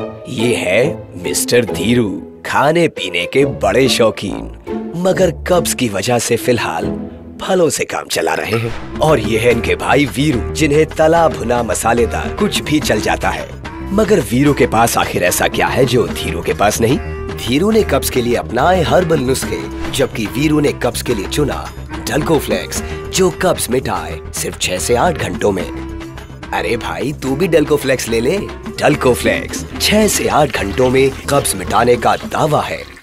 ये है मिस्टर धीरू, खाने पीने के बड़े शौकीन। मगर कब्ज की वजह से फ़िलहाल फलों से काम चला रहे हैं। और ये है इनके भाई वीरू, जिन्हें तला भुना मसालेदार कुछ भी चल जाता है। मगर वीरू के पास आखिर ऐसा क्या है जो धीरू के पास नहीं? धीरू ने कब्ज के लिए अपनाए हर्बल नुस्खे, जबकि वीरू ने कब्ज के लिए चुना डल्को फ्लेक्स जो कब्ज मिटाए सिर्फ़ छह से आठ घंटों में। अरे भाई, तू भी डल्को फ्लेक्स ले ले। डल्को फ्लेक्स छह से आठ घंटों में कब्ज मिटाने का दावा है।